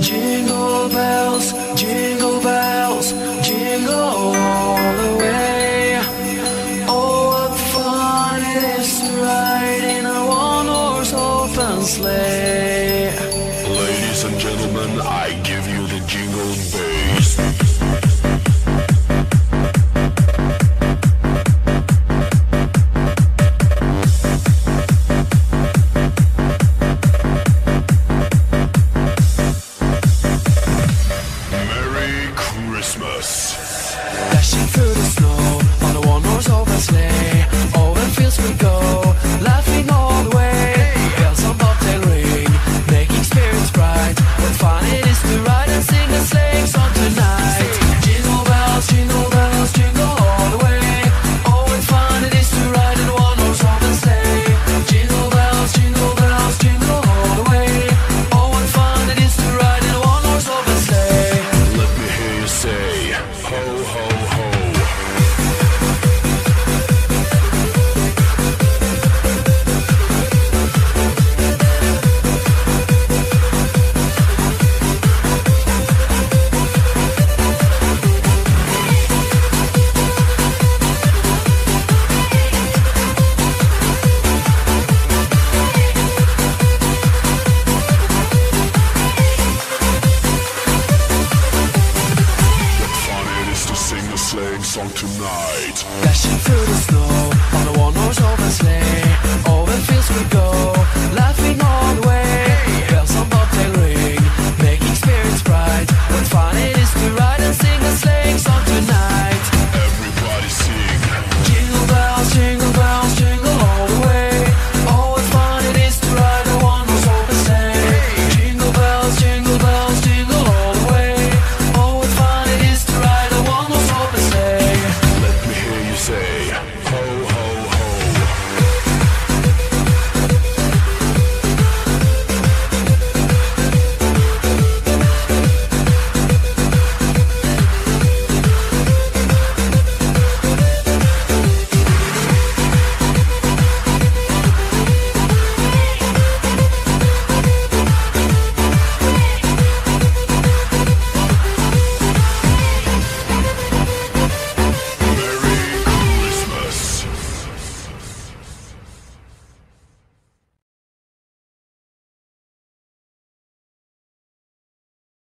Jingle bells, jingle bells, jingle all the way. Oh, what fun it is to ride in a one-horse open sleigh. Ladies and gentlemen, I give you the jingle bass. song tonight. Dashing through the snow.